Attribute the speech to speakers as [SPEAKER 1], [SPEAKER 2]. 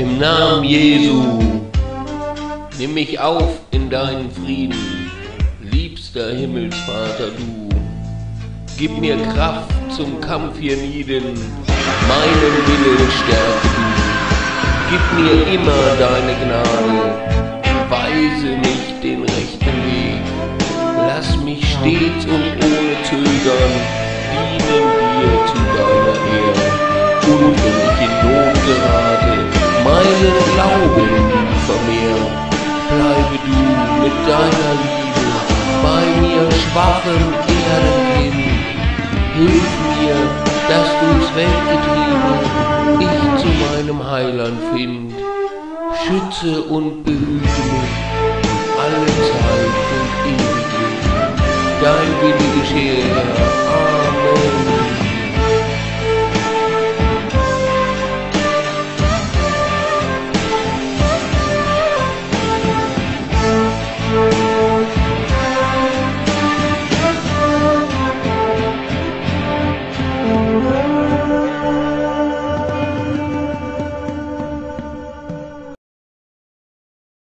[SPEAKER 1] Im Namen Jesu, nimm mich auf in deinen Frieden, liebster Himmelsvater du. Gib mir Kraft zum Kampf hier nieden, meinen Willen stärke du. Gib mir immer deine Gnade, weise mich den rechten Weg. Lass mich stets und ohne Zögern dienen dir zu deiner Ehre. Und wenn ich in Not gerate, meinen Glauben vermehr. Bleibe du mit deiner Liebe bei mir schwachen Erdenkind. Hilf mir, dass durchs Weltgetriebe ich zu meinem Heiland find. Schütze und behüte mich alle Zeit und ewiglich. Dein Wille. Amen.